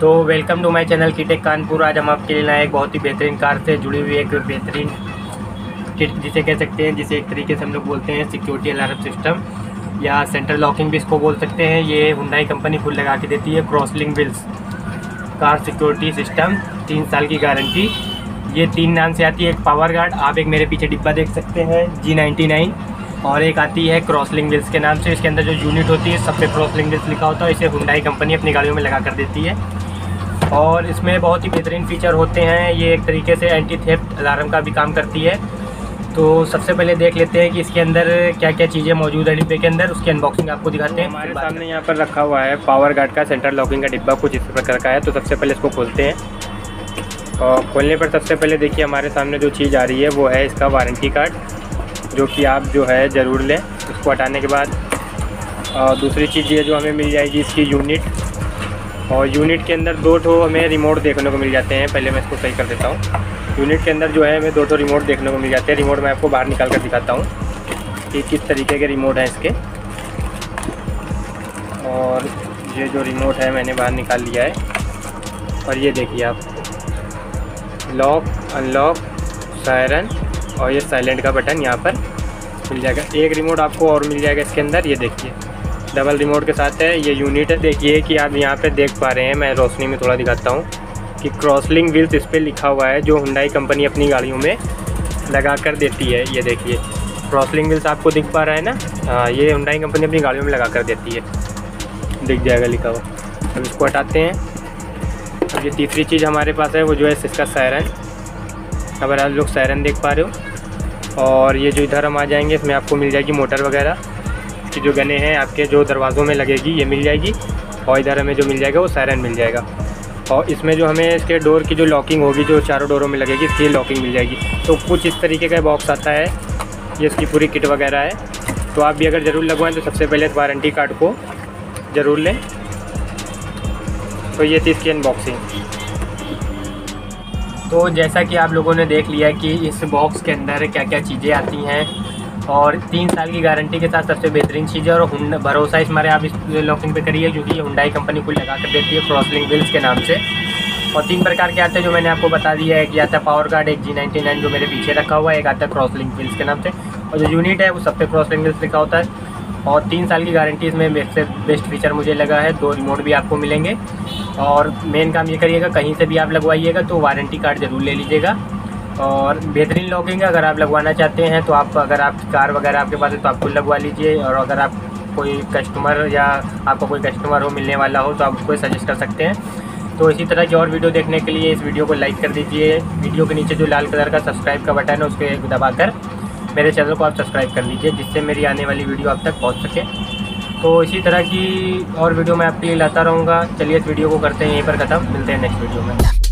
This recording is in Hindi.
तो वेलकम टू माय चैनल किटेक कानपुर आज हम आपके लिए लाए एक बहुत ही बेहतरीन कार से जुड़ी हुई एक बेहतरीन किट जिसे कह सकते हैं, जिसे एक तरीके से हम लोग बोलते हैं सिक्योरिटी अलार्म सिस्टम या सेंट्रल लॉकिंग भी इसको बोल सकते हैं। ये हुंडई कंपनी खुद लगा के देती है क्रॉसलिंग बिल्स कार सिक्योरिटी सिस्टम तीन साल की गारंटी ये तीन नाम से आती है, एक पावर गार्ड आप एक मेरे पीछे डिब्बा देख सकते हैं जी नाइन्टी नाइन और एक आती है क्रॉसलिंग बिल्स के नाम से। इसके अंदर जो यूनिट होती है, सब पे क्रॉसलिंग बिल्स लिखा होता है। इसे हुंडई कंपनी अपनी गाड़ियों में लगा कर देती है। और इसमें बहुत ही बेहतरीन फीचर होते हैं। ये एक तरीके से एंटी थेफ्ट अलार्म का भी काम करती है। तो सबसे पहले देख लेते हैं कि इसके अंदर क्या क्या चीज़ें मौजूद है डिब्बे के अंदर। उसकी अनबॉक्सिंग आपको दिखाते हैं। हमारे सामने यहाँ पर रखा हुआ है पावर गार्ड का सेंटर लॉकिंग का डिब्बा। कुछ इस प्रकार का है। तो सबसे पहले इसको खोलते हैं। और खोलने पर सबसे पहले देखिए हमारे सामने जो चीज़ आ रही है, वो है इसका वारंटी कार्ड जो कि आप जो है ज़रूर लें। उसको हटाने के बाद, और दूसरी चीज़ ये जो हमें मिल जाएगी इसकी यूनिट और यूनिट के अंदर दो ठो हमें रिमोट देखने को मिल जाते हैं। पहले मैं इसको सही कर देता हूँ। यूनिट के अंदर जो है, हमें दो ठो रिमोट देखने को मिल जाते हैं। रिमोट मैं आपको बाहर निकाल कर दिखाता हूँ कि किस तरीके के रिमोट हैं इसके। और ये जो रिमोट है, मैंने बाहर निकाल लिया है। और ये देखिए आप। लॉक अनलॉक सायरन और ये साइलेंट का बटन यहाँ पर मिल जाएगा। एक रिमोट आपको और मिल जाएगा इसके अंदर। ये देखिए। डबल रिमोट के साथ है, ये यूनिट है। देखिए कि आप यहाँ पे देख पा रहे हैं, मैं रोशनी में थोड़ा दिखाता हूँ कि क्रॉसलिंग व्हील्स इस पर लिखा हुआ है, जो हुंडई कंपनी अपनी गाड़ियों में लगा कर देती है। ये देखिए क्रॉसलिंग व्हील्स आपको दिख पा रहा है ना? हाँ ये हुंडई कंपनी अपनी गाड़ियों में लगा कर देती है। दिख जाएगा लिखा हुआ। अब इसको हटाते हैं। अब ये तीसरी चीज़ हमारे पास है, वो जो है इसका सैरन अगर आप लोग सैरन देख पा रहे हो। और ये जो इधर हम आ जाएँगे, इसमें आपको मिल जाएगी मोटर वगैरह। की जो गने हैं आपके जो दरवाज़ों में लगेगी, ये मिल जाएगी और इधर हमें जो मिल जाएगा वो सैरन मिल जाएगा। और इसमें जो हमें इसके डोर की जो लॉकिंग होगी, जो चारों डोरों में लगेगी, इसकी लॉकिंग मिल जाएगी। तो कुछ इस तरीके का बॉक्स आता है, ये इसकी पूरी किट वगैरह है। तो आप भी अगर ज़रूर लगवाएँ तो सबसे पहले वारंटी कार्ड को ज़रूर लें। तो ये थी इसकी अनबॉक्सिंग तो जैसा कि आप लोगों ने देख लिया कि इस बॉक्स के अंदर क्या क्या चीज़ें आती हैं और तीन साल की गारंटी के साथ सबसे बेहतरीन चीज़ है और भरोसा इस मारे आप इस लॉकिंग पे करिए क्योंकि ये हुंडाई कंपनी को लगा कर देती है क्रॉसलिंग बिल्स के नाम से। और तीन प्रकार के आते हैं जो मैंने आपको बता दिया है। कि आता है पावर कार्ड एक जी नाइन्टी नाइन जो मेरे पीछे रखा हुआ है, एक आता है क्रॉसलिंग बिल्स के नाम से। और जो यूनिट है, वो सब पे क्रॉसलिंग बिल्स लिखा होता है। और तीन साल की गारंटी इसमें सबसे बेस्ट फीचर मुझे लगा है। दो रिमोट भी आपको मिलेंगे। और मेन काम ये करिएगा, कहीं से भी आप लगवाइएगा तो वारंटी कार्ड ज़रूर ले लीजिएगा। और बेहतरीन लॉकिंग अगर आप लगवाना चाहते हैं तो आप, अगर आप कार वगैरह आपके पास है तो आप खुद लगवा लीजिए। और अगर आप कोई कस्टमर या आपका कोई कस्टमर हो, मिलने वाला हो तो आप उसको सजेस्ट कर सकते हैं। तो इसी तरह की और वीडियो देखने के लिए इस वीडियो को लाइक कर दीजिए। वीडियो के नीचे जो लाल कलर का सब्सक्राइब का बटन है, उसको दबाकर मेरे चैनल को आप सब्सक्राइब कर लीजिए, जिससे मेरी आने वाली वीडियो आप तक पहुँच सके। तो इसी तरह की और वीडियो मैं आपके लिए लाता रहूँगा। चलिए इस वीडियो को करते हैं, यहीं पर ख़त्म। मिलते हैं नेक्स्ट वीडियो में।